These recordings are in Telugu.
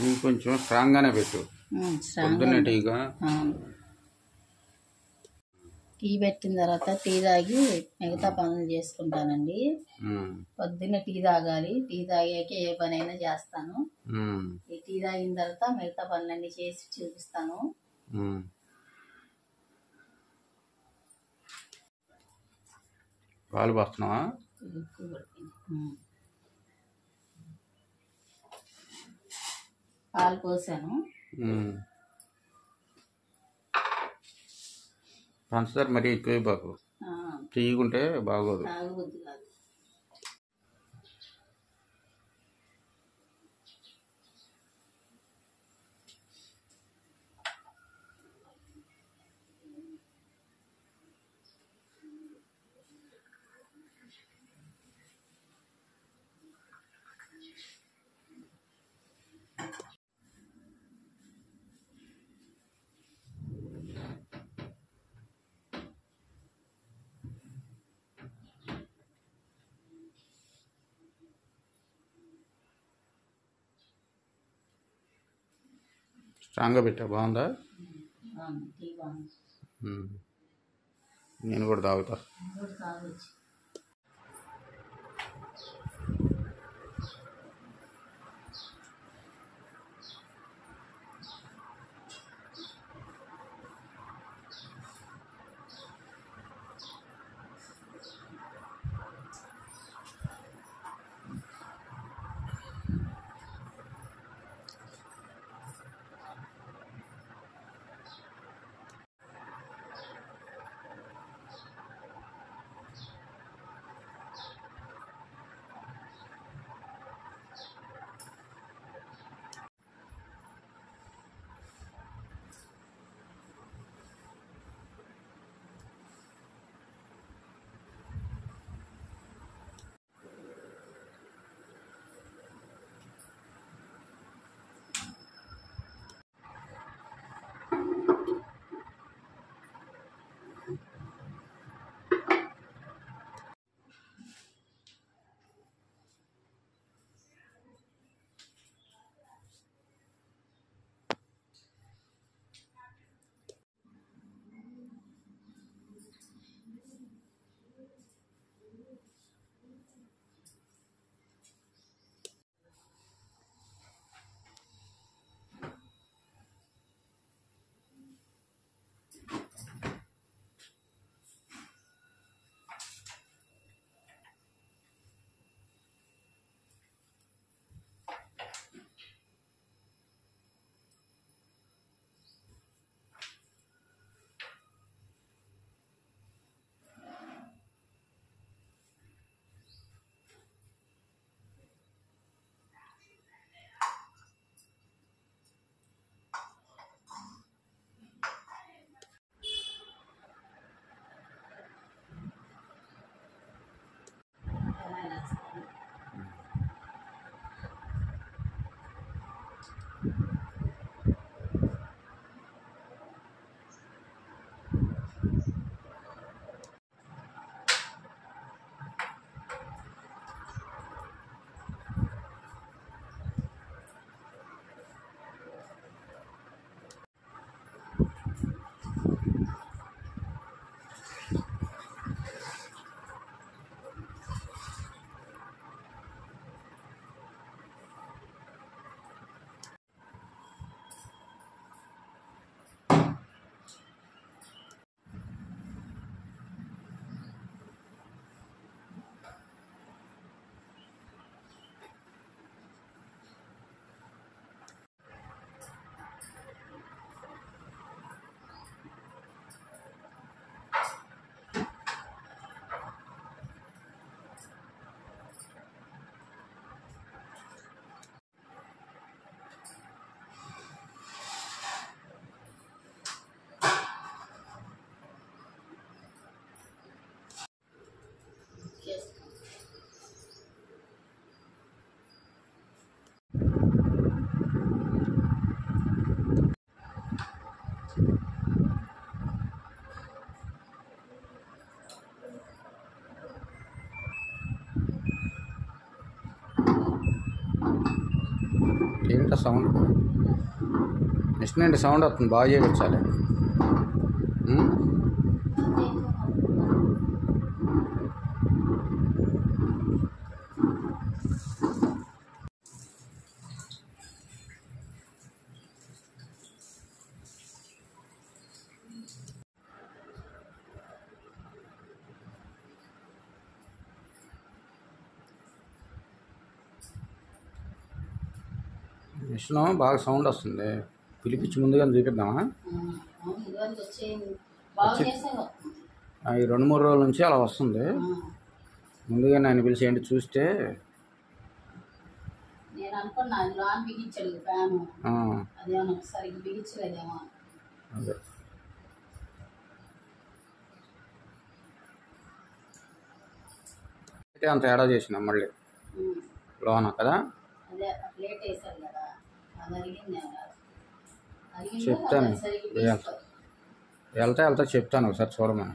టీ కొంచెం స్ట్రాంగ్గానే పెట్టు. ఉమ్, స్ట్రాంగ్ పొద్దున్న టీగా అవును టీ పెట్టిన తర్వాత టీ తాగి మిగతా పనులు చేసుకుంటానండి. పొద్దున్న టీ తాగాలి. టీ తాగాక ఏ పనైనా చేస్తాను. ఈ టీ తాగిన తర్వాత మిగతా పనులన్నీ చేసి చూపిస్తాను. పాలు పోస్తున్నావా? పాలు పోసాను. పంచదార మరీ ఎక్కువ బాకు ఆ, తీయకుంటే బాగోదు. స్ట్రాంగ్గా పెట్టా. బాగుందా. నేను కూడా తాగుతా. కూడా సౌండ్? నెక్స్ట్ నుండి సౌండ్ వస్తుంది? బాగా చేయొచ్చాలి మిషన్ బాగా సౌండ్ వస్తుంది. పిలిపించి ముందుగా చూపిద్దామా ఈ రెండు మూడు రోజుల నుంచి అలా వస్తుంది. ముందుగా నేను పిలిచి ఏంటి చూస్తే అదే. అయితే అంత తేడా చేసిన మళ్ళీ. లోన కదా? చెప్తాను. వెళ్తా వెళ్తా చెప్తాను ఒకసారి చూడమని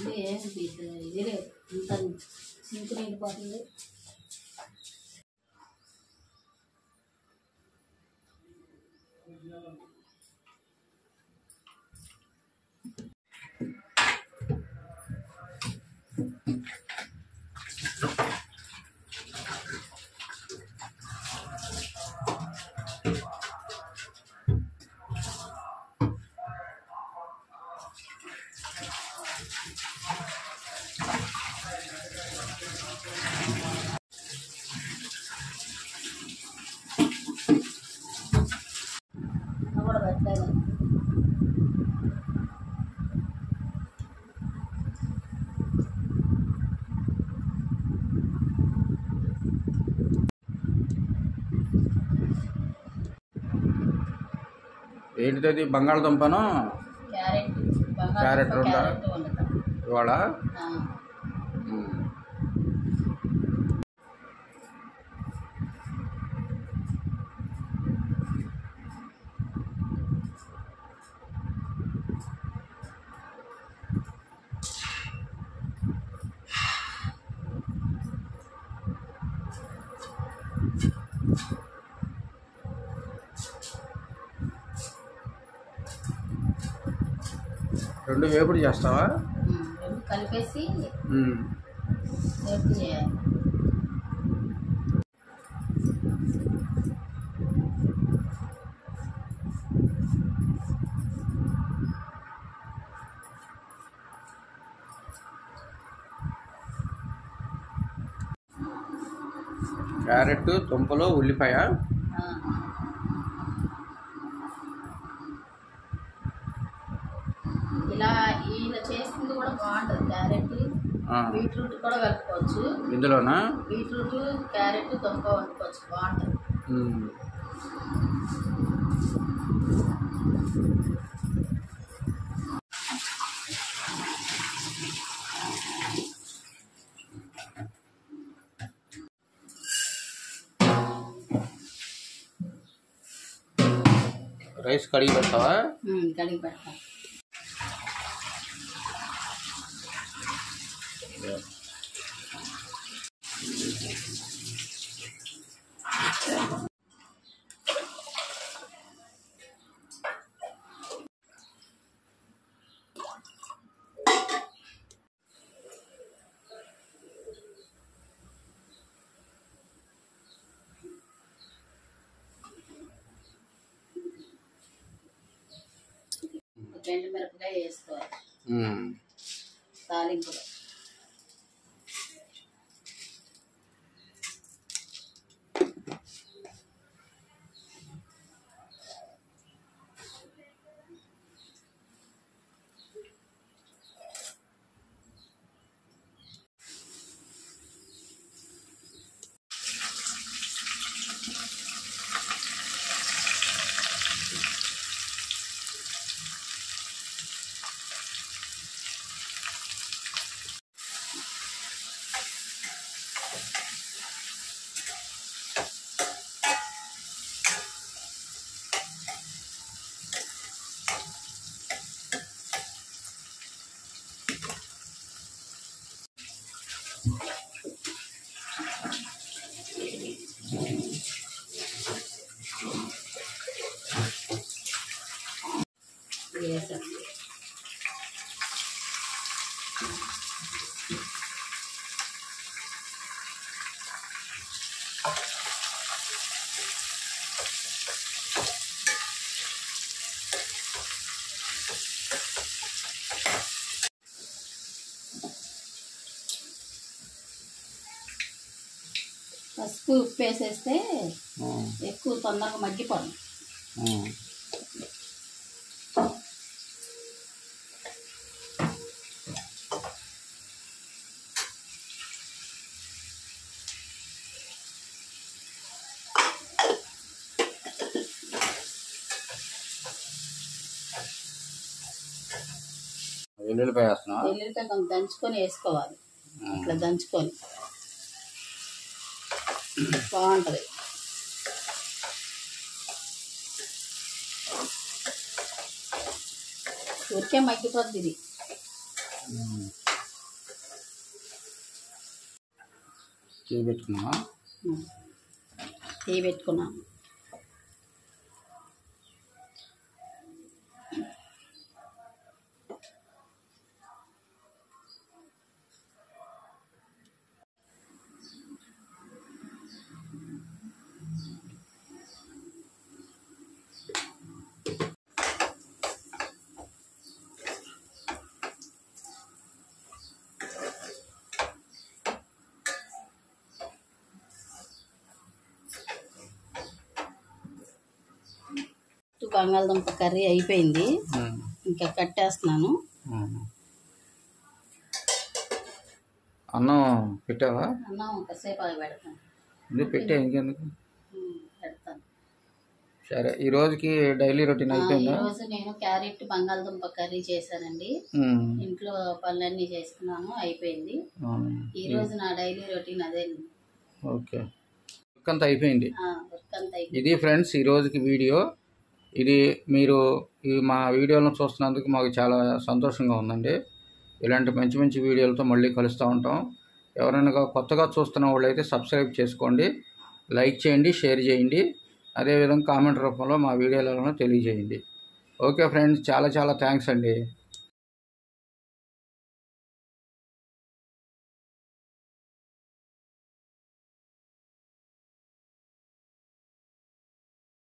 ఇల్లు ఏం ఇది లేదు. ఇంత సింకు నిండిపోతుంది అది ఏంటిది? బంగాళదుంపను? క్యారెట్. క్యారెట్ వండుతాం. ఇవాళ? రెండు వేపుడు చేస్తావా? కలిపేసి చేయాలి. క్యారెట్ దుంపలు ఉల్లిపాయ. క్యారెట్ బీట్రూట్ కూడా కలుపుకోవచ్చు ఇందులోనా బీట్రూట్ క్యారెట్ దొంక వండుకోవచ్చు బాగుంటుంది రైస్ కడిగి పెడతావా కడిగి పెడతా ఒక ఎండు మిరపకాయ వేసుకోవాలి. తాలింపులో పసుపు ఉప్పు వేసేస్తే. ఎక్కువ తొందరగా మగ్గిపోదు వేస్తున్నావా వెల్లుల్లిపాయ కొంచెం దంచుకొని వేసుకోవాలి. ఇట్లా దంచుకొని బాగుంటుంది ఊరికే మగ్గిపోద్ది ఇది. టీ పెట్టుకున్నావా. టీ పెట్టుకున్నాం బంగాళదుంప కర్రీ అయిపోయింది. ఇంకా కట్టేస్తున్నాను. అన్నం పెట్టావా? అన్నం ఒకసేపు ఆగి పెడతాను పెట్టే? ఇంకెందుకు? పెడతాను. సరే ఈ రోజుకి డైలీ రొటీన్ అయిపోయిందా? ఈరోజు నేను క్యారెట్ బంగాళదుంప కర్రీ చేశానండి. ఇంట్లో పనులన్నీ చేసుకున్నాను అయిపోయింది. ఈ రోజు నా డైలీ రొటీన్ అదే ఓకే. వర్క్ అంతా అయిపోయింది? వర్క్ అంతా అయిపోయింది. ఇది ఫ్రెండ్స్ ఈ రోజుకి వీడియో. ఇది మీరు ఈ మా వీడియోలను చూస్తున్నందుకు మాకు చాలా సంతోషంగా ఉందండి. ఇలాంటి మంచి మంచి వీడియోలతో మళ్ళీ కలుస్తూ ఉంటాం. ఎవరైనా కొత్తగా చూస్తున్న వాళ్ళైతే సబ్స్క్రైబ్ చేసుకోండి. లైక్ చేయండి షేర్ చేయండి. అదేవిధంగా కామెంట్ రూపంలో మా వీడియోలను తెలియజేయండి. ఓకే ఫ్రెండ్స్ చాలా చాలా థ్యాంక్స్ అండి.